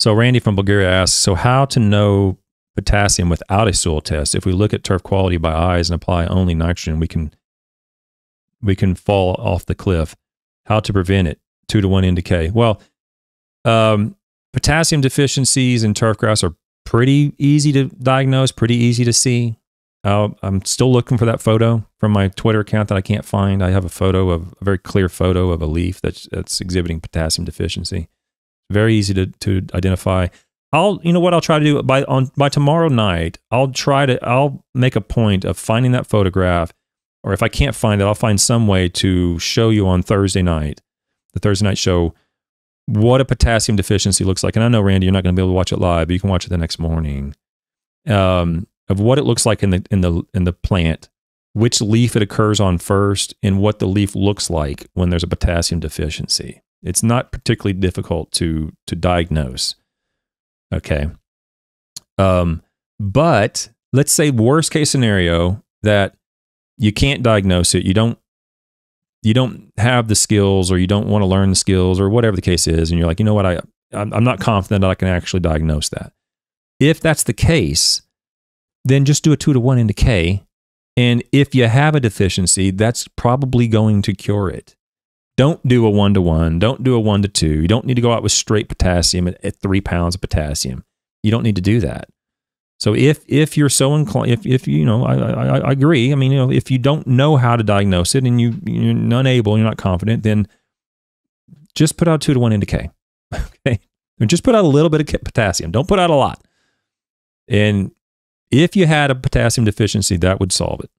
So Randy from Bulgaria asks, so how to know potassium without a soil test? If we look at turf quality by eyes and apply only nitrogen, we can we can fall off the cliff. How to prevent it? Two to one N to K. Well, um, potassium deficiencies in turf grass are pretty easy to diagnose, pretty easy to see. Uh, I'm still looking for that photo from my Twitter account that I can't find. I have a photo of a very clear photo of a leaf that's that's exhibiting potassium deficiency. Very easy to to identify. I'll you know what I'll try to do by on by tomorrow night. I'll try to I'll make a point of finding that photograph, or if I can't find it, I'll find some way to show you on Thursday night, the Thursday night show, what a potassium deficiency looks like. And I know Randy, you're not going to be able to watch it live, but you can watch it the next morning. Um, of what it looks like in the in the in the plant, which leaf it occurs on first, and what the leaf looks like when there's a potassium deficiency. It's not particularly difficult to to diagnose. Okay. Um, but let's say worst case scenario that you can't diagnose it, you don't you don't have the skills or you don't want to learn the skills or whatever the case is, and you're like, you know what, I I'm not confident that I can actually diagnose that. If that's the case, then just do a two to one N to K. And if you have a deficiency, that's probably going to cure it. Don't do a one to one. Don't do a one to two. You don't need to go out with straight potassium at, at three pounds of potassium. You don't need to do that. So if if you're so inclined, if if you know, I, I, I agree. I mean, you know, if you don't know how to diagnose it and you you're unable, you're not confident, then just put out two to one decay. Okay, and just put out a little bit of potassium. Don't put out a lot. And if you had a potassium deficiency, that would solve it.